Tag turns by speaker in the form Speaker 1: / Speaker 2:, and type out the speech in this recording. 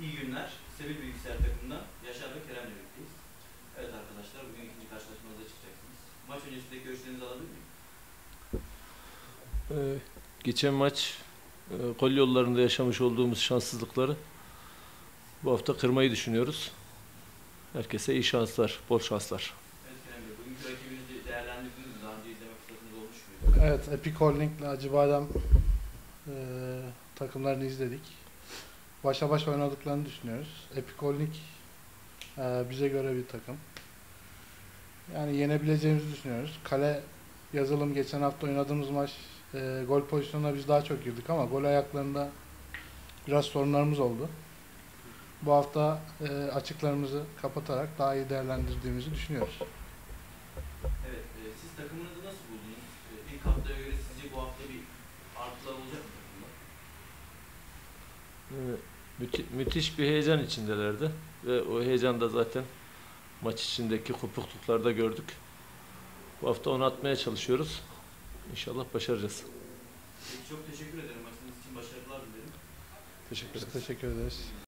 Speaker 1: İyi günler. Sevil Bilgisayar takımından Yaşar ve Kerem'le birlikteyiz. Evet arkadaşlar bugün ikinci karşılaşmanıza çıkacaksınız. Maç öncesindeki görüşlerinizi alabilir miyim?
Speaker 2: Ee, geçen maç e, gol yollarında yaşamış olduğumuz şanssızlıkları bu hafta kırmayı düşünüyoruz. Herkese iyi şanslar, bol şanslar.
Speaker 1: Evet Kerem Bey, bugünkü rakibinizi değerlendirdiniz mi? Daha önce izleme fırsatınız olmuş muydu?
Speaker 3: Evet, Epic Holding ile Acıbadem e, takımlarını izledik. Başa baş oynadıklarını düşünüyoruz. Epic Holding e, bize göre bir takım. Yani yenebileceğimizi düşünüyoruz. Kale yazılım geçen hafta oynadığımız maç e, gol pozisyonuna biz daha çok girdik ama gol ayaklarında biraz sorunlarımız oldu. Bu hafta e, açıklarımızı kapatarak daha iyi değerlendirdiğimizi düşünüyoruz.
Speaker 1: Evet, e, siz takımınızı nasıl buldunuz? E, ilk haftaya göre sizce bu hafta bir artılar olacak mı takımda?
Speaker 2: Müthi- müthiş bir heyecan içindelerdi ve o heyecan da zaten maç içindeki kopukluklarda gördük. Bu hafta onu atmaya çalışıyoruz. İnşallah başaracağız.
Speaker 1: Çok teşekkür ederim. Maçınız için başarılar dilerim.
Speaker 2: Teşekkür
Speaker 3: Biz
Speaker 2: ederim.
Speaker 3: teşekkür ederiz.